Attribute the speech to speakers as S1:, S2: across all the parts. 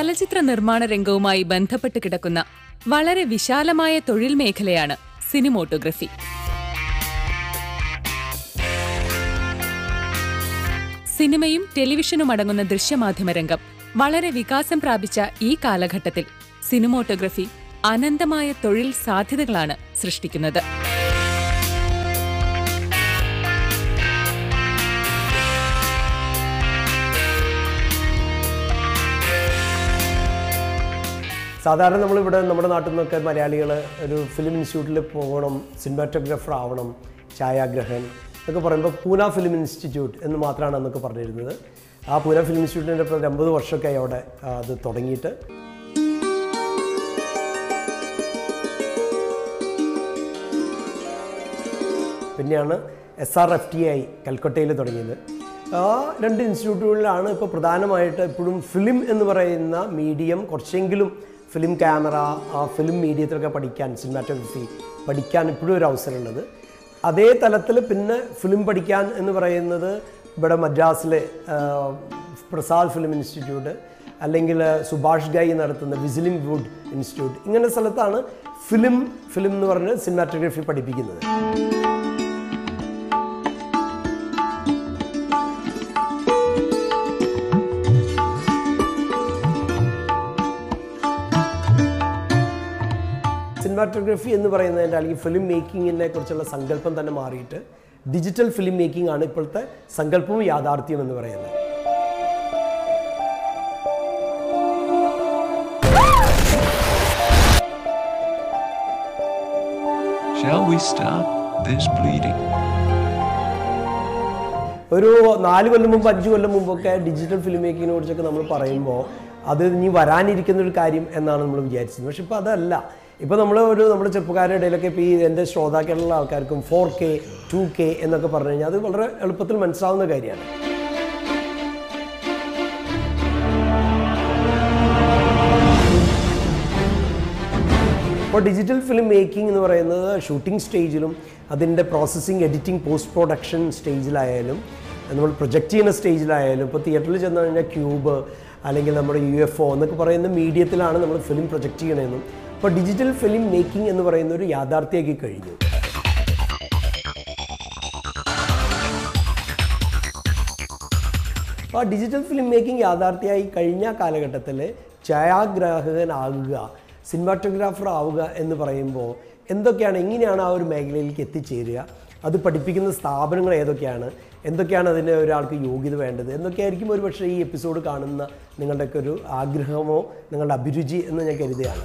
S1: ചലച്ചിത്ര നിർമ്മാണ രംഗവുമായി ബന്ധപ്പെട്ട് കിടക്കുന്ന വളരെ വിശാലമായ തൊഴിൽ മേഖലയാണ് സിനിമോട്ടോഗ്രഫി. സിനിമയും ടെലിവിഷനും അടങ്ങുന്ന ദൃശ്യമാധ്യമ രംഗം വളരെ വികാസം പ്രാപിച്ച ഈ കാലഘട്ടത്തിൽ സിനിമോട്ടോഗ്രഫി അനന്തമായ തൊഴിൽ സാധ്യതകളാണ് സൃഷ്ടിക്കുന്നത്.
S2: സാധാരണ നമ്മളിവിടെ നമ്മുടെ നാട്ടിൽ നിന്നൊക്കെ മലയാളികൾ ഒരു ഫിലിം ഇൻസ്റ്റിറ്റ്യൂട്ടിൽ പോകണം സിനിമാറ്റോഗ്രാഫർ ആവണം ഛായാഗ്രഹൻ എന്നൊക്കെ പറയുമ്പോൾ പൂന ഫിലിം ഇൻസ്റ്റിറ്റ്യൂട്ട് എന്ന് മാത്രമാണ് അന്നൊക്കെ പറഞ്ഞിരുന്നത്. ആ പൂന ഫിലിം ഇൻസ്റ്റിറ്റ്യൂട്ടിന്റെ ഒരു അമ്പത് വർഷമൊക്കെ അവിടെ അത് തുടങ്ങിയിട്ട്. പിന്നെയാണ് S R F T I കൽക്കട്ടയിൽ തുടങ്ങിയത്. ആ രണ്ട് ഇൻസ്റ്റിറ്റ്യൂട്ടുകളിലാണ് ഇപ്പോൾ പ്രധാനമായിട്ട് എപ്പോഴും ഫിലിം എന്ന് പറയുന്ന മീഡിയം കുറച്ചെങ്കിലും ഫിലിം ക്യാമറ ഫിലിം മീഡിയത്തിലൊക്കെ പഠിക്കാൻ സിനിമാറ്റോഗ്രഫി പഠിക്കാൻ ഇപ്പോഴും ഒരു അവസരമുള്ളത്. അതേ തലത്തിൽ പിന്നെ ഫിലിം പഠിക്കാൻ എന്ന് പറയുന്നത് ഇവിടെ മദ്രാസിലെ പ്രസാദ് ഫിലിം ഇൻസ്റ്റിറ്റ്യൂട്ട് അല്ലെങ്കിൽ സുഭാഷ് ഗായി നടത്തുന്ന വിസിലിംഗ് വുഡ് ഇൻസ്റ്റിറ്റ്യൂട്ട് ഇങ്ങനെ സ്ഥലത്താണ് ഫിലിം ഫിലിം എന്ന് പറഞ്ഞ് സിനിമാറ്റോഗ്രഫി പഠിപ്പിക്കുന്നത്. സിനിമാറ്റോഗ്രഫി എന്ന് പറയുന്നതിന്റെ അല്ലെങ്കിൽ ഫിലിം മേക്കിങ്ങിനെ കുറിച്ചുള്ള സങ്കല്പം തന്നെ മാറിയിട്ട് ഡിജിറ്റൽ ഫിലിം മേക്കിംഗ് ആണ് ഇപ്പോഴത്തെ സങ്കല്പവും യാഥാർത്ഥ്യം എന്ന് പറയുന്നത്.
S3: Shall we stop this bleeding?
S2: ഒരു നാല് കൊല്ലം മുമ്പ് അഞ്ച് കൊല്ലം മുമ്പൊക്കെ ഡിജിറ്റൽ ഫിലിം മേക്കിങ്ങിനെ കുറിച്ചൊക്കെ നമ്മൾ പറയുമ്പോൾ അത് ഇനി വരാനിരിക്കുന്ന ഒരു കാര്യം എന്നാണ് നമ്മൾ വിചാരിച്ചത്. പക്ഷെ ഇപ്പോൾ അതല്ല. ഇപ്പോൾ നമ്മൾ ഒരു നമ്മുടെ ചെറുപ്പക്കാരുടെ ഇടയിലൊക്കെ ഇപ്പോൾ ഈ എന്റെ ശ്രോതാക്കളുള്ള ആൾക്കാർക്കും ഫോർ കെ ടു കെ എന്നൊക്കെ പറഞ്ഞു കഴിഞ്ഞാൽ അത് വളരെ എളുപ്പത്തിൽ മനസ്സിലാവുന്ന കാര്യമാണ്. ഇപ്പോൾ ഡിജിറ്റൽ ഫിലിം മേക്കിംഗ് എന്ന് പറയുന്നത് ഷൂട്ടിംഗ് സ്റ്റേജിലും അതിന്റെ പ്രോസസ്സിങ് എഡിറ്റിംഗ് പോസ്റ്റ് പ്രൊഡക്ഷൻ സ്റ്റേജിലായാലും നമ്മൾ പ്രൊജക്റ്റ് ചെയ്യുന്ന സ്റ്റേജിലായാലും ഇപ്പോൾ തിയേറ്ററിൽ ചെന്ന് കഴിഞ്ഞാൽ ക്യൂബ് അല്ലെങ്കിൽ നമ്മുടെ യു എഫ് ഒ എന്നൊക്കെ പറയുന്ന മീഡിയത്തിലാണ് നമ്മൾ ഫിലിം പ്രൊജക്റ്റ് ചെയ്യണമെന്നും അപ്പോൾ ഡിജിറ്റൽ ഫിലിം മേക്കിംഗ് എന്ന് പറയുന്ന ഒരു യാഥാർത്ഥ്യമാക്കി കഴിഞ്ഞു. അപ്പോൾ ഡിജിറ്റൽ ഫിലിം മേക്കിംഗ് യാഥാർത്ഥ്യമായി കഴിഞ്ഞ കാലഘട്ടത്തിൽ ഛായാഗ്രാഹകനാകുക സിനിമാറ്റോഗ്രാഫർ ആവുക എന്ന് പറയുമ്പോൾ എന്തൊക്കെയാണ് എങ്ങനെയാണ് ആ ഒരു മേഖലയിലേക്ക് എത്തിച്ചേരുക? അത് പഠിപ്പിക്കുന്ന സ്ഥാപനങ്ങൾ ഏതൊക്കെയാണ്? എന്തൊക്കെയാണ് അതിന് ഒരാൾക്ക് യോഗ്യത വേണ്ടത്? എന്തൊക്കെയായിരിക്കും ഒരു പക്ഷേ ഈ എപ്പിസോഡ് കാണുന്ന നിങ്ങളുടെയൊക്കെ ഒരു ആഗ്രഹമോ നിങ്ങളുടെ അഭിരുചി എന്ന് ഞാൻ കരുതുകയാണ്.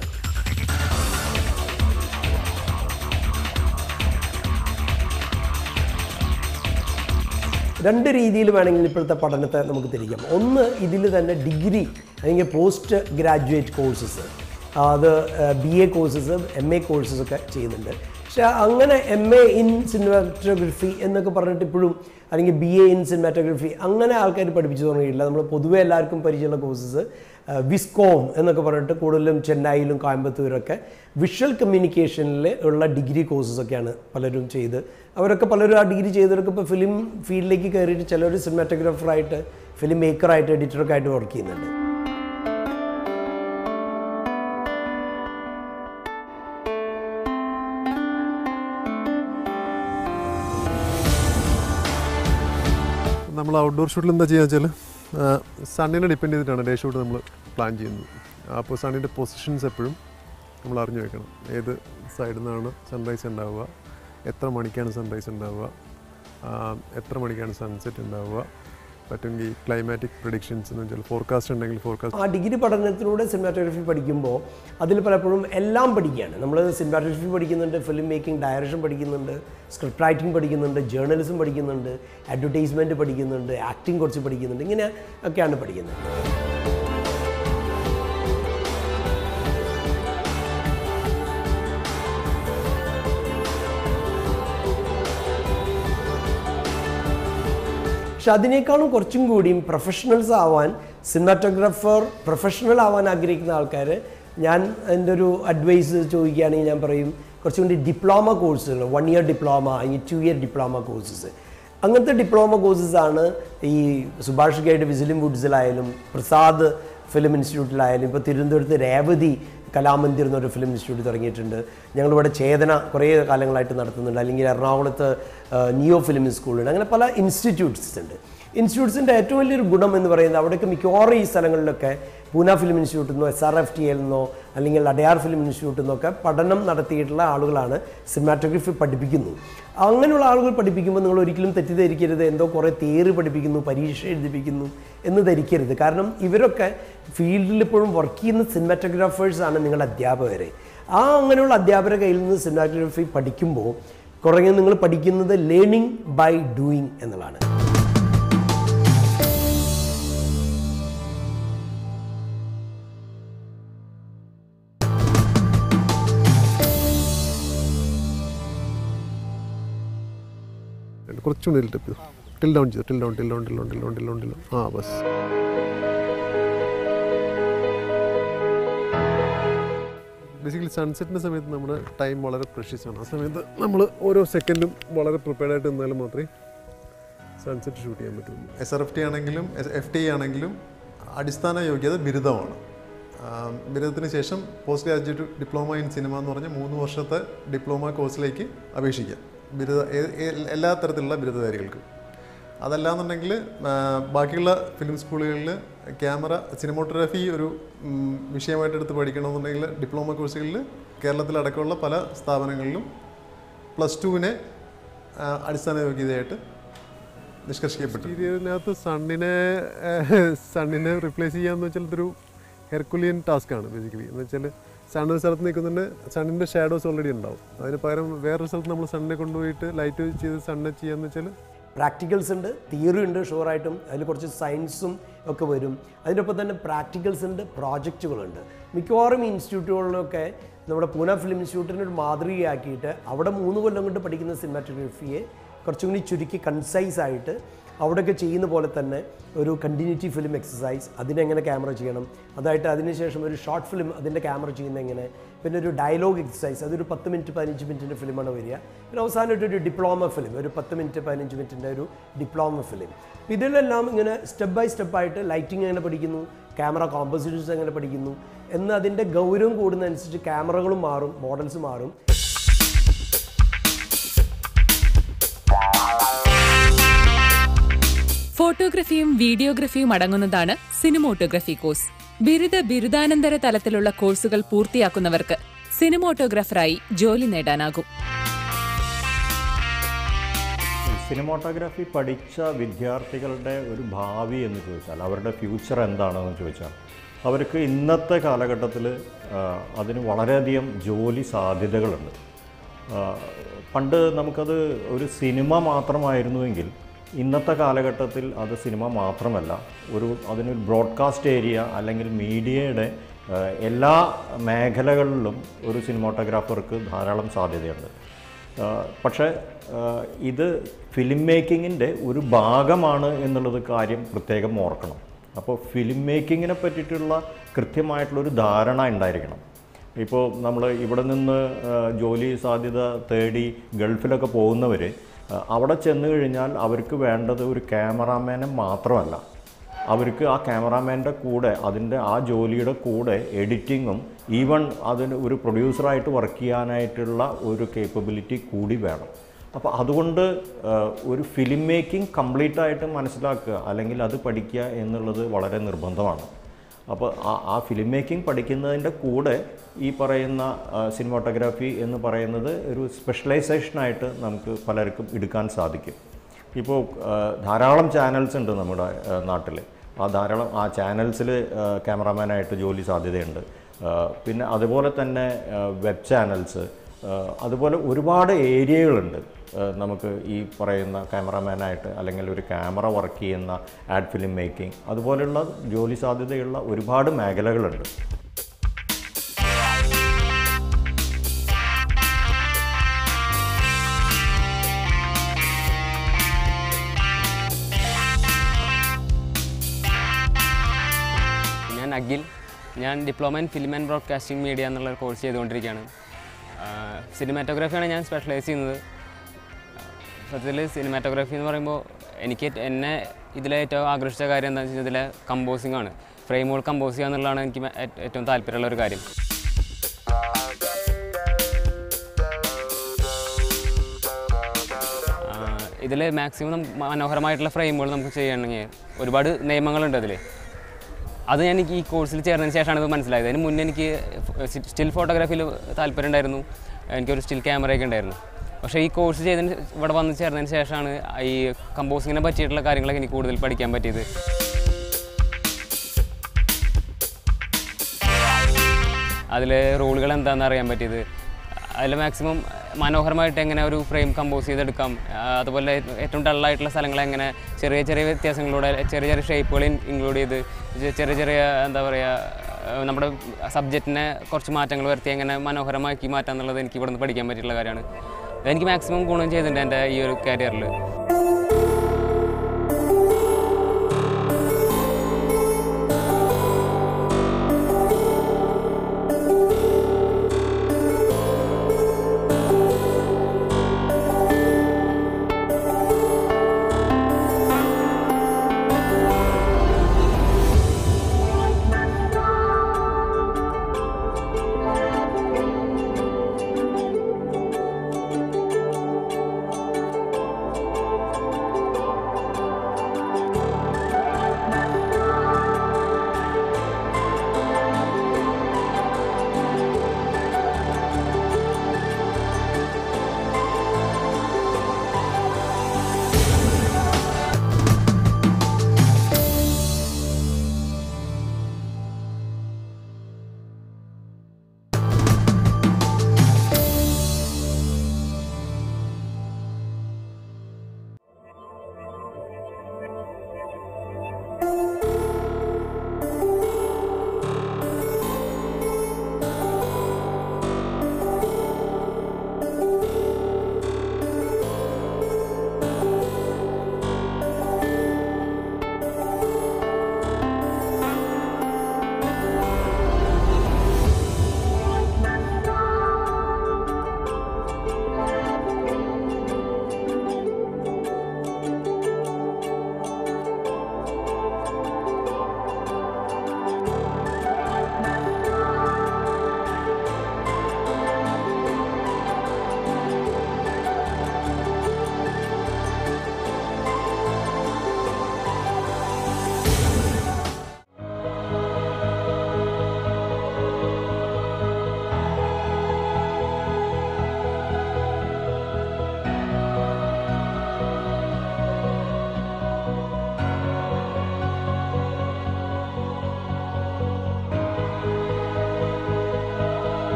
S2: രണ്ട് രീതിയിൽ വേണമെങ്കിൽ ഇപ്പോഴത്തെ പഠനത്തെ നമുക്ക് തിരിക്കാം. ഒന്ന് ഇതിൽ തന്നെ ഡിഗ്രി അല്ലെങ്കിൽ പോസ്റ്റ് ഗ്രാജുവേറ്റ് കോഴ്സസ് അത് B A courses M A courses ഒക്കെ ചെയ്യുന്നുണ്ട്. പക്ഷേ അങ്ങനെ എം എ ഇൻ സിനിമാറ്റോഗ്രഫി എന്നൊക്കെ പറഞ്ഞിട്ട് ഇപ്പോഴും അല്ലെങ്കിൽ ബി എ ഇൻ സിനിമാറ്റോഗ്രഫി അങ്ങനെ ആൾക്കാർ പഠിപ്പിച്ചു തുടങ്ങിയിട്ടില്ല. നമ്മൾ പൊതുവെ എല്ലാവർക്കും പരിചയമുള്ള കോഴ്സസ്. വിസ്കോം എന്നൊക്കെ പറഞ്ഞിട്ട് കൂടുതലും ചെന്നൈയിലും കോയമ്പത്തൂരൊക്കെ വിഷ്വൽ കമ്മ്യൂണിക്കേഷനിൽ ഉള്ള ഡിഗ്രി കോഴ്സസ് ഒക്കെയാണ് പലരും ചെയ്ത്. അവരൊക്കെ പലരും ആ ഡിഗ്രി ചെയ്തവരൊക്കെ ഇപ്പോൾ ഫിലിം ഫീൽഡിലേക്ക് കയറിയിട്ട് ചിലർ സിനിമാറ്റോഗ്രാഫറായിട്ട് ഫിലിം മേക്കറായിട്ട് എഡിറ്ററൊക്കെ ആയിട്ട് വർക്ക് ചെയ്യുന്നുണ്ട്.
S4: നമ്മൾ ഔട്ട്ഡോർ ഷൂട്ടിൽ എന്താ ചെയ്യുക വെച്ചാൽ സണ്ണിനെ ഡിപ്പെൻഡ് ചെയ്തിട്ടാണ് ഡേ ഷൂട്ട് നമ്മൾ പ്ലാൻ ചെയ്യുന്നത്. അപ്പോൾ സണ്ണിന്റെ പൊസിഷൻസ് എപ്പോഴും നമ്മൾ അറിഞ്ഞു വെക്കണം. ഏത് സൈഡിൽ നിന്നാണ് സൺറൈസ് ഉണ്ടാവുക? എത്ര മണിക്കാണ് സൺറൈസ് ഉണ്ടാവുക? എത്ര മണിക്കാണ് സൺസെറ്റ് ഉണ്ടാവുക? പറ്റുമെങ്കിൽ ക്ലൈമാറ്റിക് പ്രഡിക്ഷൻസ് എന്ന് വെച്ചാൽ ഫോർകാസ്റ്റ് ഉണ്ടെങ്കിൽ ഫോർകാസ്റ്റ്
S2: ആ ഡിഗ്രി പഠനത്തിലൂടെ സിനിമാറ്റോഗ്രഫി പഠിക്കുമ്പോൾ അതിൽ പലപ്പോഴും എല്ലാം പഠിക്കുകയാണ്. നമ്മൾ സിനിമാറ്റോഗ്രഫി പഠിക്കുന്നുണ്ട് ഫിലിം മേക്കിംഗ് ഡയറക്ഷൻ പഠിക്കുന്നുണ്ട് സ്ക്രിപ്റ്റ് റൈറ്റിംഗ് പഠിക്കുന്നുണ്ട് ജേർണലിസം പഠിക്കുന്നുണ്ട് അഡ്വർടൈസ്മെന്റ് പഠിക്കുന്നുണ്ട് ആക്ടിങ് കുറച്ച് പഠിക്കുന്നുണ്ട് ഇങ്ങനെ ഒക്കെയാണ് പഠിക്കുന്നത്. പക്ഷെ അതിനേക്കാളും കുറച്ചും കൂടിയും പ്രൊഫഷണൽസ് ആവാൻ സിനിമാറ്റോഗ്രാഫർ പ്രൊഫഷണൽ ആവാൻ ആഗ്രഹിക്കുന്ന ആൾക്കാർ ഞാൻ എന്റെ ഒരു അഡ്വൈസ് ചോദിക്കുകയാണെങ്കിൽ ഞാൻ പറയും കുറച്ചും കൂടി ഡിപ്ലോമ കോഴ്സുകൾ വൺ ഇയർ ഡിപ്ലോമ അല്ലെങ്കിൽ ടു ഇയർ ഡിപ്ലോമ കോഴ്സസ് അങ്ങനത്തെ ഡിപ്ലോമ കോഴ്സസ് ആണ് ഈ സുഭാഷ് ഗൈഡ് വിസിലിം വുഡ്സിലായാലും പ്രസാദ് ഫിലിം ഇൻസ്റ്റിറ്റ്യൂട്ടിലായാലും ഇപ്പോൾ തിരുവനന്തപുരത്ത് രേവതി കലാമന്ദിർ എന്നൊരു ഫിലിം ഇൻസ്റ്റിറ്റ്യൂട്ട് തുടങ്ങിയിട്ടുണ്ട്. ഞങ്ങളിവിടെ ചേതന കുറേ കാലങ്ങളായിട്ട് നടത്തുന്നുണ്ട്. അല്ലെങ്കിൽ എറണാകുളത്ത് നിയോ ഫിലിം സ്കൂളുണ്ട് അങ്ങനെ പല ഇൻസ്റ്റിറ്റ്യൂട്ട്സ് ഉണ്ട്. ഇൻസ്റ്റിറ്റ്യൂട്ട്സിന്റെ ഏറ്റവും വലിയൊരു ഗുണം എന്ന് പറയുന്നത് അവിടെയൊക്കെ മിക്കവാറും ഈ സ്ഥലങ്ങളിലൊക്കെ പൂന ഫിലിം ഇൻസ്റ്റിറ്റ്യൂട്ടിൽ നിന്നോ S R F T L നിന്നോ അല്ലെങ്കിൽ അടയാർ ഫിലിം ഇൻസ്റ്റിറ്റ്യൂട്ടിൽ നിന്നൊക്കെ പഠനം നടത്തിയിട്ടുള്ള ആളുകളാണ് സിനിമാറ്റോഗ്രഫി പഠിപ്പിക്കുന്നത് അങ്ങനെയുള്ള ആളുകൾ പഠിപ്പിക്കുമ്പോൾ നിങ്ങൾ ഒരിക്കലും തെറ്റിദ്ധരിക്കരുത്. എന്തോ കുറേ തേര് പഠിപ്പിക്കുന്നു പരീക്ഷ എഴുതിപ്പിക്കുന്നു എന്ന് ധരിക്കരുത്. കാരണം ഇവരൊക്കെ ഫീൽഡിൽ ഇപ്പോഴും വർക്ക് ചെയ്യുന്ന സിനിമാറ്റോഗ്രാഫേഴ്സാണ് നിങ്ങളുടെ അധ്യാപകരെ. ആ അങ്ങനെയുള്ള അധ്യാപകരുടെ കയ്യിൽ നിന്ന് സിനിമാറ്റോഗ്രഫി പഠിക്കുമ്പോൾ കുറേ നിങ്ങൾ പഠിക്കുന്നത് ലേണിംഗ് ബൈ ഡൂയിങ് എന്നുള്ളതാണ്.
S4: കുറച്ചുകൂടി ടിപ്പ് ടിൽ ഡൗൺ ചെയ്തു? Tilt down tilt down tilt down tilt down tilt down tilt down ആ ബസ്. ബേസിക്കലി സൺസെറ്റിന്റെ സമയത്ത് നമ്മുടെ ടൈം വളരെ പ്രഷ്യസ് ആണ്. ആ സമയത്ത് നമ്മൾ ഓരോ സെക്കൻഡും വളരെ പ്രിപ്പയർഡ് ആയിട്ട് നിന്നാലും മാത്രമേ സൺസെറ്റ് ഷൂട്ട് ചെയ്യാൻ പറ്റുള്ളൂ. എസ് ആർ എഫ് ടി ആണെങ്കിലും എഫ് ടി ആണെങ്കിലും അടിസ്ഥാന യോഗ്യത ബിരുദമാണ്. ബിരുദത്തിന് ശേഷം post graduate diploma in cinema എന്ന് പറഞ്ഞ മൂന്ന് വർഷത്തെ ഡിപ്ലോമ കോഴ്സിലേക്ക് അപേക്ഷിക്കാം. ബിരുദ എല്ലാ തരത്തിലുള്ള ബിരുദധാരികൾക്കും. അതല്ലാന്നുണ്ടെങ്കിൽ ബാക്കിയുള്ള ഫിലിം സ്കൂളുകളിൽ ക്യാമറ സിനിമോട്ടോഗ്രാഫി ഒരു വിഷയമായിട്ട് എടുത്ത് പഠിക്കണമെന്നുണ്ടെങ്കിൽ ഡിപ്ലോമ കോഴ്സുകളിൽ കേരളത്തിലടക്കമുള്ള പല സ്ഥാപനങ്ങളിലും പ്ലസ് ടുവിനെ അടിസ്ഥാന യോഗ്യതയായിട്ട് നിഷ്കർഷിക്കപ്പെട്ടു. ഇതിനകത്ത് സണ്ണിനെ സണ്ണിനെ റിപ്ലേസ് ചെയ്യാന്ന് വെച്ചാൽ ഇതൊരു ഹെർക്കുലിയൻ ടാസ്ക് ആണ് ബേസിക്കലി എന്ന് വെച്ചാൽ സൺ സ്ഥലത്ത് നിൽക്കുന്നുണ്ട്. സണ്ണിന്റെ ഷാഡോസ് ഓൾറെഡി ഉണ്ടാവും. അതിന് പകരം വേറൊരു സ്ഥലത്ത് നമ്മൾ സണ്ണിനെ കൊണ്ടുപോയിട്ട് ലൈറ്റ് ചെയ്ത് സണ്ണിനെ ചെയ്യാന്ന് വെച്ചാൽ
S2: പ്രാക്ടിക്കൽസ് ഉണ്ട് തിയറി ഉണ്ട് ഷുവറായിട്ടും അതിൽ കുറച്ച് സയൻസും ഒക്കെ വരും. അതിനൊപ്പം തന്നെ പ്രാക്ടിക്കൽസ് ഉണ്ട് പ്രോജക്റ്റുകളുണ്ട് മിക്കവാറും ഇൻസ്റ്റിറ്റ്യൂട്ടുകളിലൊക്കെ നമ്മുടെ പൂന ഫിലിം ഇൻസ്റ്റിറ്റ്യൂട്ടിനെ ഒരു മാതൃകയാക്കിയിട്ട് അവിടെ മൂന്ന് കൊല്ലം കൊണ്ട് പഠിക്കുന്ന സിനിമാറ്റോഗ്രഫിയെ കുറച്ചും കൂടി ചുരുക്കി കൺസൈസ് ആയിട്ട് അവിടെയൊക്കെ ചെയ്യുന്ന പോലെ തന്നെ ഒരു കണ്ടിന്യൂറ്റി ഫിലിം എക്സസൈസ് അതിനെങ്ങനെ ക്യാമറ ചെയ്യണം? അതായിട്ട് അതിനുശേഷം ഒരു ഷോർട്ട് ഫിലിം അതിന്റെ ക്യാമറ ചെയ്യുന്ന എങ്ങനെ? പിന്നെ ഒരു ഡയലോഗ് എക്സസൈസ് അതൊരു പത്ത് മിനിറ്റ് പതിനഞ്ച് മിനിറ്റിന്റെ ഫിലിമാണ് വരിക. പിന്നെ അവസാനമായിട്ട് ഒരു ഡിപ്ലോമ ഫിലിം ഒരു പത്ത് മിനിറ്റ് പതിനഞ്ച് മിനിറ്റിന്റെ ഒരു ഡിപ്ലോമ ഫിലിം ഇതിലെല്ലാം ഇങ്ങനെ സ്റ്റെപ്പ് ബൈ സ്റ്റെപ്പായിട്ട് ലൈറ്റിംഗ് എങ്ങനെ പഠിക്കുന്നു? ക്യാമറ കോമ്പോസിഷൻസ് എങ്ങനെ പഠിക്കുന്നു? എന്ന് അതിന്റെ ഗൗരവം കൂടുന്നതനുസരിച്ച് ക്യാമറകളും മാറും മോഡൽസ് മാറും.
S1: ഫോട്ടോഗ്രഫിയും വീഡിയോഗ്രഫിയും അടങ്ങുന്നതാണ് സിനിമോട്ടോഗ്രഫി കോഴ്സ്. ബിരുദ ബിരുദാനന്തര തലത്തിലുള്ള കോഴ്സുകൾ പൂർത്തിയാക്കുന്നവർക്ക് സിനിമോട്ടോഗ്രാഫറായി ജോലി നേടാനാകും.
S5: സിനിമോട്ടോഗ്രാഫി പഠിച്ച വിദ്യാർത്ഥികളുടെ ഒരു ഭാവി എന്ന് ചോദിച്ചാൽ അവരുടെ ഫ്യൂച്ചർ എന്താണെന്ന് ചോദിച്ചാൽ അവർക്ക് ഇന്നത്തെ കാലഘട്ടത്തിൽ അതിന് വളരെയധികം ജോലി സാധ്യതകളുണ്ട്. പണ്ട് നമുക്കത് ഒരു സിനിമ മാത്രമായിരുന്നുവെങ്കിൽ ഇന്നത്തെ കാലഘട്ടത്തിൽ അത് സിനിമ മാത്രമല്ല. ഒരു അതിനൊരു ബ്രോഡ്കാസ്റ്റ് ഏരിയ അല്ലെങ്കിൽ മീഡിയയുടെ എല്ലാ മേഖലകളിലും ഒരു സിനിമാട്ടോഗ്രാഫർക്ക് ധാരാളം സാധ്യതയുണ്ട്. പക്ഷേ ഇത് ഫിലിം മേക്കിങ്ങിന്റെ ഒരു ഭാഗമാണ് എന്നുള്ളത് കാര്യം പ്രത്യേകം ഓർക്കണം. അപ്പോൾ ഫിലിം മേക്കിങ്ങിനെ പറ്റിയിട്ടുള്ള കൃത്യമായിട്ടുള്ളൊരു ധാരണ ഉണ്ടായിരിക്കണം. ഇപ്പോൾ നമ്മൾ ഇവിടെ നിന്ന് ജോലി സാധ്യത തേടി ഗൾഫിലൊക്കെ പോകുന്നവർ അവിടെ ചെന്ന് കഴിഞ്ഞാൽ അവർക്ക് വേണ്ടത് ഒരു ക്യാമറാമാനെ മാത്രമല്ല. അവർക്ക് ആ ക്യാമറാമാന്റെ കൂടെ അതിന്റെ ആ ജോലിയുടെ കൂടെ എഡിറ്റിങ്ങും ഈവൺ അതിന് ഒരു പ്രൊഡ്യൂസറായിട്ട് വർക്ക് ചെയ്യാനായിട്ടുള്ള ഒരു കേപ്പബിലിറ്റി കൂടി വേണം. അപ്പോൾ അതുകൊണ്ട് ഒരു ഫിലിം മേക്കിംഗ് കംപ്ലീറ്റ് ആയിട്ട് മനസ്സിലാക്കുക അല്ലെങ്കിൽ അത് പഠിക്കുക എന്നുള്ളത് വളരെ നിർബന്ധമാണ്. അപ്പോൾ ആ ആ ഫിലിം മേക്കിംഗ് പഠിക്കുന്നതിന്റെ കൂടെ ഈ പറയുന്ന സിനിമാട്ടോഗ്രാഫി എന്ന് പറയുന്നത് ഒരു സ്പെഷ്യലൈസേഷനായിട്ട് നമുക്ക് പലർക്കും എടുക്കാൻ സാധിക്കും. ഇപ്പോൾ ധാരാളം ചാനൽസ് ഉണ്ട് നമ്മുടെ നാട്ടിൽ ആ ധാരാളം ആ ചാനൽസിൽ ക്യാമറാമാനായിട്ട് ജോലി സാധ്യതയുണ്ട്. പിന്നെ അതുപോലെ തന്നെ വെബ് ചാനൽസ് അതുപോലെ ഒരുപാട് ഏരിയകളുണ്ട് നമുക്ക് ഈ പറയുന്ന ക്യാമറാമാനായിട്ട് അല്ലെങ്കിൽ ഒരു ക്യാമറ വർക്ക് ചെയ്യുന്ന ആഡ് ഫിലിം മേക്കിംഗ് അതുപോലെയുള്ള ജോലി സാധ്യതയുള്ള ഒരുപാട് മേഖലകളുണ്ട്.
S6: ഞാൻ അഖിൽ. ഞാൻ diploma in film and broadcasting media എന്നുള്ള കോഴ്സ് ചെയ്തുകൊണ്ടിരിക്കുകയാണ്. സിനിമാറ്റോഗ്രാഫിയാണ് ഞാൻ സ്പെഷ്യലൈസ് ചെയ്യുന്നത്. സത്യത്തിൽ സിനിമാറ്റോഗ്രാഫി എന്ന് പറയുമ്പോൾ എനിക്ക് എന്നെ ഇതിലെ ഏറ്റവും ആകർഷിച്ച കാര്യം എന്താണെന്ന് വെച്ചാൽ ഇതിലെ കമ്പോസിംഗ് ആണ്. ഫ്രെയിമുകൾ കമ്പോസ് ചെയ്യുക എന്നുള്ളതാണ് എനിക്ക് ഏറ്റവും താല്പര്യമുള്ള ഒരു കാര്യം. ഇതിൽ മാക്സിമം മനോഹരമായിട്ടുള്ള ഫ്രെയിമുകൾ നമുക്ക് ചെയ്യണമെങ്കിൽ ഒരുപാട് നിയമങ്ങളുണ്ട് അതിൽ അത് ഞാൻ എനിക്ക് ഈ കോഴ്സിൽ ചേർന്നതിന് ശേഷമാണ് ഇത് മനസ്സിലായത്. അതിന് മുന്നേ എനിക്ക് സ്റ്റിൽ ഫോട്ടോഗ്രാഫിയിൽ താല്പര്യം ഉണ്ടായിരുന്നു. എനിക്കൊരു സ്റ്റിൽ ക്യാമറയൊക്കെ ഉണ്ടായിരുന്നു. പക്ഷേ ഈ കോഴ്സ് ചെയ്തതിന് ഇവിടെ വന്ന് ചേർന്നതിന് ശേഷമാണ് ഈ കമ്പോസിങ്ങിനെ പറ്റിയിട്ടുള്ള കാര്യങ്ങളൊക്കെ എനിക്ക് കൂടുതൽ പഠിക്കാൻ പറ്റിയത്. അതിലെ റൂളുകൾ എന്താണെന്ന് അറിയാൻ പറ്റിയത്. അതിൽ മാക്സിമം മനോഹരമായിട്ട് എങ്ങനെ ഒരു ഫ്രെയിം കമ്പോസ് ചെയ്തെടുക്കാം അതുപോലെ ഏറ്റവും ഡള്ളായിട്ടുള്ള സ്ഥലങ്ങൾ എങ്ങനെ ചെറിയ ചെറിയ വ്യത്യാസങ്ങളിലൂടെ ചെറിയ ചെറിയ ഷേപ്പുകൾ ഇൻക്ലൂഡ് ചെയ്ത് ചെറിയ ചെറിയ എന്താ പറയുക നമ്മുടെ സബ്ജക്റ്റിനെ കുറച്ച് മാറ്റങ്ങൾ വരുത്തി എങ്ങനെ മനോഹരമാക്കി മാറ്റാം എന്നുള്ളത് എനിക്ക് ഇവിടെ നിന്ന് പഠിക്കാൻ പറ്റിയിട്ടുള്ള കാര്യമാണ്. എനിക്ക് മാക്സിമം ഗുണം ചെയ്തിട്ടുണ്ട് എന്റെ ഈ ഒരു കരിയറിൽ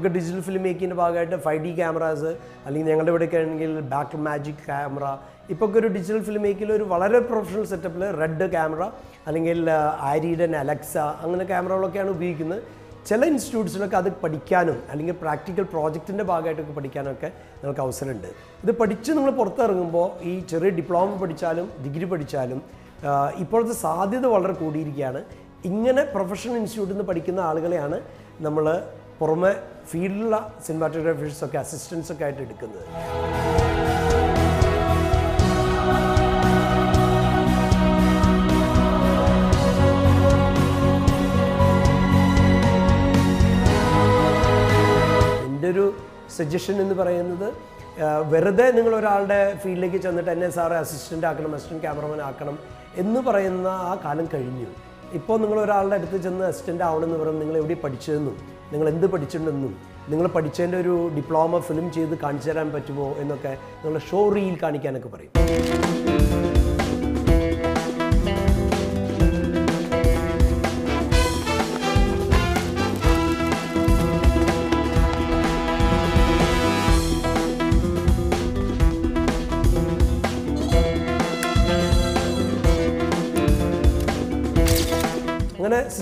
S2: ഇപ്പോൾ ഡിജിറ്റൽ ഫിലിം മേക്കിങ്ങിന്റെ ഭാഗമായിട്ട് ഫൈവ് ഡി ക്യാമറാസ് അല്ലെങ്കിൽ ഞങ്ങളുടെ ഇവിടെയൊക്കെ ആണെങ്കിൽ ബാക്ക് മാജിക് ക്യാമറ ഇപ്പോൾ ഒരു ഡിജിറ്റൽ ഫിലിം മേക്കിൽ ഒരു വളരെ പ്രൊഫഷണൽ സെറ്റപ്പിൽ റെഡ് ക്യാമറ അല്ലെങ്കിൽ ആരിഡൻ അലക്സ അങ്ങനെ ക്യാമറകളൊക്കെയാണ് ഉപയോഗിക്കുന്നത്. ചില ഇൻസ്റ്റിറ്റ്യൂട്ട്സിലൊക്കെ അത് പഠിക്കാനും അല്ലെങ്കിൽ പ്രാക്ടിക്കൽ പ്രോജക്റ്റിന്റെ ഭാഗമായിട്ടൊക്കെ പഠിക്കാനൊക്കെ നിങ്ങൾക്ക് അവസരമുണ്ട്. ഇത് പഠിച്ച് നിങ്ങൾ പുറത്തിറങ്ങുമ്പോൾ ഈ ചെറിയ ഡിപ്ലോമ പഠിച്ചാലും ഡിഗ്രി പഠിച്ചാലും ഇപ്പോഴത്തെ സാധ്യത വളരെ കൂടിയിരിക്കുകയാണ്. ഇങ്ങനെ പ്രൊഫഷണൽ ഇൻസ്റ്റിറ്റ്യൂട്ടിൽ നിന്ന് പഠിക്കുന്ന ആളുകളെയാണ് നമ്മൾ പുറമെ ഫീൽഡിലുള്ള സിനിമാറ്റോഗ്രാഫേഴ്സൊക്കെ അസിസ്റ്റൻസ് ഒക്കെ ആയിട്ട് എടുക്കുന്നത്. എന്റെ ഒരു സജഷൻ എന്ന് പറയുന്നത് വെറുതെ നിങ്ങൾ ഒരാളുടെ ഫീൽഡിലേക്ക് ചെന്നിട്ട് എന്നെ സാറ് അസിസ്റ്റന്റ് ആക്കണം അസിസ്റ്റന്റ് ക്യാമറമാൻ ആക്കണം എന്ന് പറയുന്ന ആ കാലം കഴിഞ്ഞു. ഇപ്പോൾ നിങ്ങൾ ഒരാളുടെ അടുത്ത് ചെന്ന് അസിസ്റ്റന്റ് ആവണമെന്ന് പറയുമ്പോൾ നിങ്ങൾ എവിടെ പഠിച്ചതെന്നും നിങ്ങൾ എന്ത് പഠിച്ചിട്ടുണ്ടെന്നും നിങ്ങൾ പഠിച്ചതിന്റെ ഒരു ഡിപ്ലോമ ഫിലിം ചെയ്ത് കാണിച്ചു തരാൻ പറ്റുമോ എന്നൊക്കെ നിങ്ങളുടെ ഷോ റീൽ കാണിക്കാനൊക്കെ പറയും.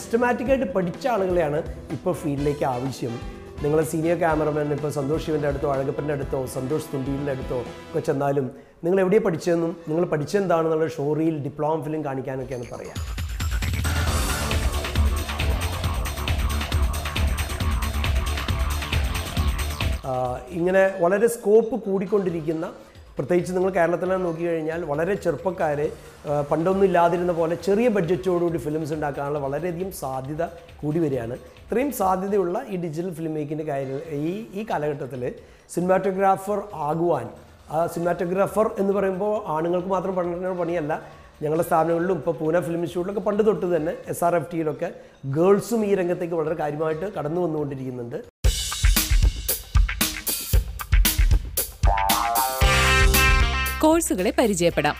S2: സിസ്റ്റമാറ്റിക്കായിട്ട് പഠിച്ച ആളുകളെയാണ് ഇപ്പോൾ ഫീൽഡിലേക്ക് ആവശ്യം. നിങ്ങളെ സീനിയർ ക്യാമറമാൻ ഇപ്പോൾ സന്തോഷ് ശിവന്റെ അടുത്തോ അഴകപ്പന്റെ അടുത്തോ സന്തോഷ് തുണ്ടിയുടെ അടുത്തോ ഒക്കെ ചെന്നാലും നിങ്ങൾ എവിടെയാണ് പഠിച്ചതെന്നും നിങ്ങൾ പഠിച്ചെന്താണെന്നുള്ള ഷോറിയിൽ ഡിപ്ലോമ ഫിലിം കാണിക്കാനൊക്കെയാണ് പറയുക ആ, ഇങ്ങനെ വളരെ സ്കോപ്പ് കൂടിക്കൊണ്ടിരിക്കുന്ന പ്രത്യേകിച്ച് നിങ്ങൾ കേരളത്തിലാണ് നോക്കിക്കഴിഞ്ഞാൽ വളരെ ചെറുപ്പക്കാർ പണ്ടൊന്നും ഇല്ലാതിരുന്ന പോലെ ചെറിയ ബഡ്ജറ്റോടുകൂടി ഫിലിംസ് ഉണ്ടാക്കാനുള്ള വളരെയധികം സാധ്യത കൂടി വരികയാണ്. ഇത്രയും സാധ്യതയുള്ള ഈ ഡിജിറ്റൽ ഫിലിം മേക്കിന്റെ കാര്യം ഈ ഈ കാലഘട്ടത്തിൽ സിനിമാറ്റോഗ്രാഫർ ആകുവാൻ ആ സിനിമാറ്റോഗ്രാഫർ എന്ന് പറയുമ്പോൾ ആണുങ്ങൾക്ക് മാത്രം പണ്ടുള്ള പണിയല്ല. ഞങ്ങളുടെ സ്ഥാപനങ്ങളിലും ഇപ്പോൾ പൂനെ ഫിലിം ഇൻസ്റ്റിറ്റ്യൂട്ടിലൊക്കെ പണ്ട് തൊട്ട് തന്നെ എസ് ആർ എഫ് ടിയിലൊക്കെ ഗേൾസും ഈ രംഗത്തേക്ക് വളരെ കാര്യമായിട്ട് കടന്നു വന്നുകൊണ്ടിരിക്കുന്നുണ്ട്.
S1: കോഴ്സുകളെ പരിചയപ്പെടാം.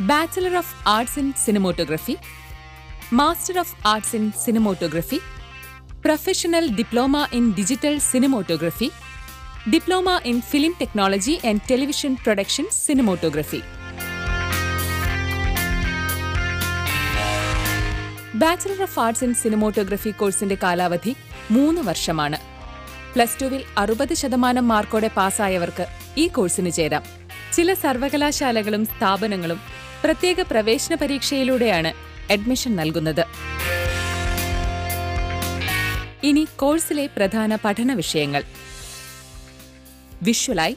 S1: Bachelor of arts in cinematography master of arts in cinematography professional diploma in digital cinematography diploma in film technology and television production cinematography bachelor of arts in cinematography കോഴ്സിന്റെ കാലാവധി മൂന്ന് വർഷമാണ്. പ്ലസ് ടുവിൽ അറുപത് ശതമാനം മാർക്കോടെ പാസ്സായവർക്ക് ഈ കോഴ്സിന് ചേരാം. ചില സർവകലാശാലകളും സ്ഥാപനങ്ങളും പ്രത്യേക പ്രവേശന പരീക്ഷയിലൂടെയാണ് അഡ്മിഷൻ നൽകുന്നത്. ഇനി കോഴ്സിലെ പ്രധാന പഠന വിഷയങ്ങൾ. വിഷ്വലായി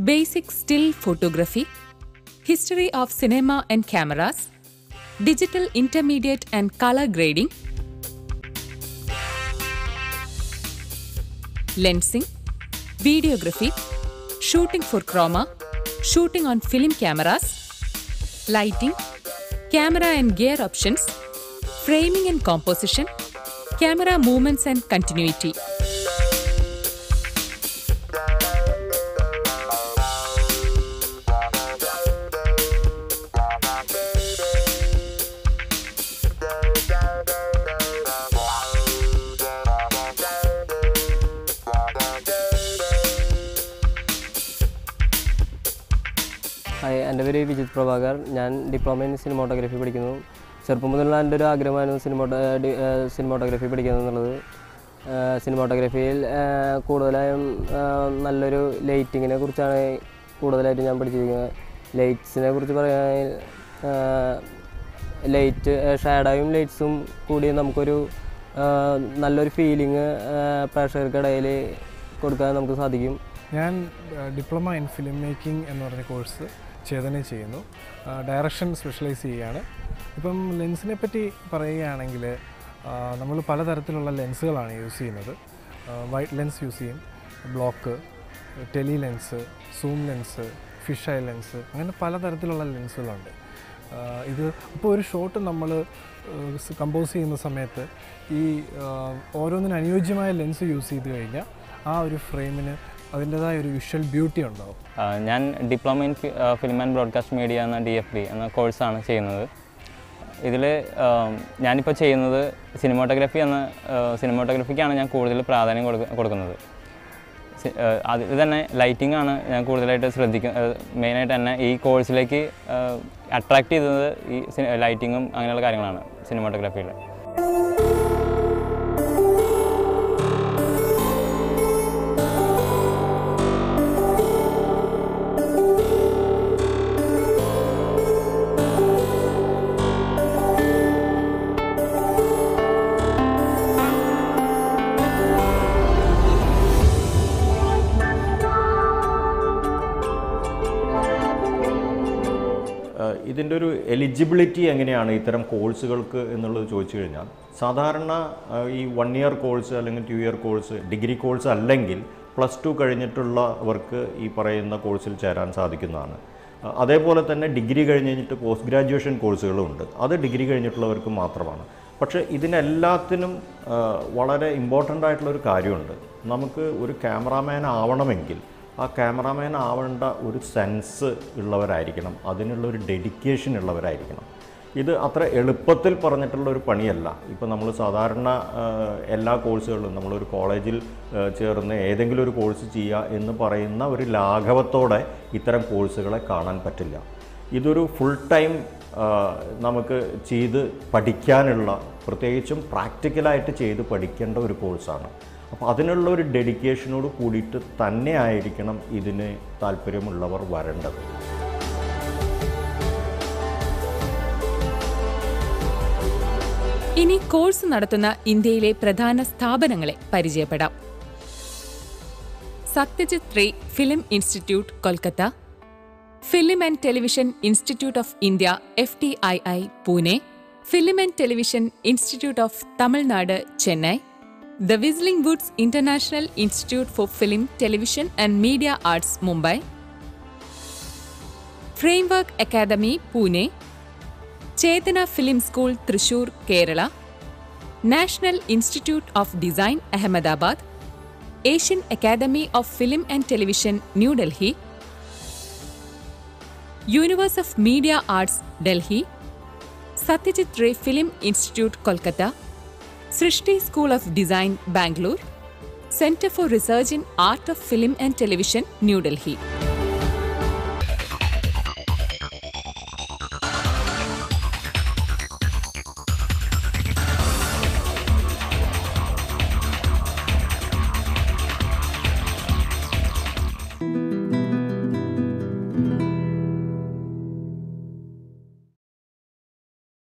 S1: basic still photography history of cinema and cameras digital intermediate and colour grading lensing videography shooting for chroma shooting on film cameras, lighting, camera and gear options, framing and composition, camera movements and continuity.
S7: Hi എന്റെ പേര് വിജിത് പ്രഭാകർ. ഞാൻ diploma in cinematography പഠിക്കുന്നു. ചെറുപ്പം മുതലുള്ള എന്റെ ഒരു ആഗ്രഹമായിരുന്നു സിനിമോട്ടോ cinematography പഠിക്കുന്നത് എന്നുള്ളത്. സിനിമോട്ടോഗ്രഫിയിൽ കൂടുതലായും നല്ലൊരു ലൈറ്റിങ്ങിനെ കുറിച്ചാണ് കൂടുതലായിട്ട് ഞാൻ പഠിച്ചിരിക്കുന്നത്. ലൈറ്റ്സിനെ കുറിച്ച് പറയുകയാണെങ്കിൽ ലൈറ്റ് ഷാഡോയും ലൈറ്റ്സും കൂടി നമുക്കൊരു നല്ലൊരു ഫീലിംഗ് പ്രേക്ഷകർക്കിടയിൽ കൊടുക്കാൻ നമുക്ക് സാധിക്കും.
S8: ഞാൻ ഡിപ്ലോമ ഇൻ ഫിലിം മേക്കിംഗ് എന്ന് പറഞ്ഞ കോഴ്സ് ചേതന ചെയ്യുന്നു. ഡയറക്ഷൻ സ്പെഷ്യലൈസ് ചെയ്യുകയാണ്. ഇപ്പം ലെൻസിനെ പറ്റി പറയുകയാണെങ്കിൽ നമ്മൾ പലതരത്തിലുള്ള ലെൻസുകളാണ് യൂസ് ചെയ്യുന്നത്. വൈറ്റ് ലെൻസ് യൂസ് ചെയ്യും. Block tele lens zoom lens fish eye lens അങ്ങനെ പലതരത്തിലുള്ള ലെൻസുകളുണ്ട് ഇത് ഇപ്പോൾ ഒരു ഷോട്ട് നമ്മൾ കമ്പോസ് ചെയ്യുന്ന സമയത്ത് ഈ ഓരോന്നിനും അനുയോജ്യമായ ലെൻസ് യൂസ് ചെയ്ത് കഴിഞ്ഞാൽ ആ ഒരു ഫ്രെയിമിന് അതിന്റെതായ ഒരു വിഷ്വൽ ബ്യൂട്ടി ഉണ്ടാവും
S9: ഞാൻ diploma in film and broadcast media എന്ന ഡി എഫ് ഡി എന്ന കോഴ്സാണ് ചെയ്യുന്നത്. ഇതിൽ ഞാനിപ്പോൾ ചെയ്യുന്നത് സിനിമോട്ടോഗ്രഫി എന്ന സിനിമോട്ടോഗ്രഫിക്കാണ് ഞാൻ കൂടുതൽ പ്രാധാന്യം കൊടുക്ക കൊടുക്കുന്നത്. അതിൽ തന്നെ ലൈറ്റിംഗ് ആണ് ഞാൻ കൂടുതലായിട്ട് ശ്രദ്ധിക്കുന്നത് മെയിനായിട്ട് തന്നെ ഈ കോഴ്സിലേക്ക് അട്രാക്റ്റ് ചെയ്തത് ഈ ലൈറ്റിങ്ങും അങ്ങനെയുള്ള കാര്യങ്ങളാണ് സിനിമോട്ടോഗ്രഫിയിൽ
S5: ഇതിന്റെ ഒരു എലിജിബിലിറ്റി എങ്ങനെയാണ് ഇത്തരം കോഴ്സുകൾക്ക് എന്നുള്ളത് ചോദിച്ചു കഴിഞ്ഞാൽ സാധാരണ ഈ വൺ ഇയർ കോഴ്സ് അല്ലെങ്കിൽ two year course degree course അല്ലെങ്കിൽ പ്ലസ് ടു കഴിഞ്ഞിട്ടുള്ളവർക്ക് ഈ പറയുന്ന കോഴ്സിൽ ചേരാൻ സാധിക്കുന്നതാണ്. അതേപോലെ തന്നെ ഡിഗ്രി കഴിഞ്ഞ് കഴിഞ്ഞിട്ട് പോസ്റ്റ് ഗ്രാജുവേഷൻ കോഴ്സുകളും ഉണ്ട്. അത് ഡിഗ്രി കഴിഞ്ഞിട്ടുള്ളവർക്ക് മാത്രമാണ്. പക്ഷേ ഇതിനെല്ലാത്തിനും വളരെ ഇമ്പോർട്ടന്റ് ആയിട്ടുള്ള ഒരു കാര്യമുണ്ട്. നമുക്ക് ഒരു ക്യാമറാമാൻ ആവണമെങ്കിൽ ആ ക്യാമറാമാൻ ആവേണ്ട ഒരു സെൻസ് ഉള്ളവരായിരിക്കണം. അതിനുള്ള ഒരു ഡെഡിക്കേഷൻ ഉള്ളവരായിരിക്കണം. ഇത് അത്ര എളുപ്പത്തിൽ പറഞ്ഞിട്ടുള്ള ഒരു പണിയല്ല. ഇപ്പോൾ നമ്മൾ സാധാരണ എല്ലാ കോഴ്സുകളിലും നമ്മളൊരു കോളേജിൽ ചേർന്ന് ഏതെങ്കിലും ഒരു കോഴ്സ് ചെയ്യുക എന്ന് പറയുന്ന ഒരു ലാഘവത്തോടെ ഇത്തരം കോഴ്സുകളെ കാണാൻ പറ്റില്ല. ഇതൊരു ഫുൾ ടൈം നമുക്ക് ചെയ്ത് പഠിക്കാനുള്ള പ്രത്യേകിച്ചും പ്രാക്ടിക്കലായിട്ട് ചെയ്ത് പഠിക്കേണ്ട ഒരു കോഴ്സാണ്. അപ്പോൾ അതിനുള്ള ഒരു ഡെഡിക്കേഷനോട് കൂടിയിട്ട് തന്നെ ആയിരിക്കണം ഇതിന് താല്പര്യമുള്ളവർ വരേണ്ടത്.
S1: ഇനി കോഴ്സ് നടത്തുന്ന ഇന്ത്യയിലെ പ്രധാന സ്ഥാപനങ്ങളെ പരിചയപ്പെടാം. Satyajit Ray film institute Kolkata. Film and television institute of India F T I I Pune. Film and television institute of Tamil Nadu Chennai. The Whistling Woods International Institute for Film, Television and Media Arts, Mumbai. Framework Academy, Pune. Chetana Film School, Thrissur, Kerala. National Institute of Design, Ahmedabad. Asian Academy of Film and Television, New Delhi. Universe of Media Arts, Delhi. Satyajit Ray Film Institute, Kolkata. Srishti school of design Bangalore. Centre for research in art of film and television New Delhi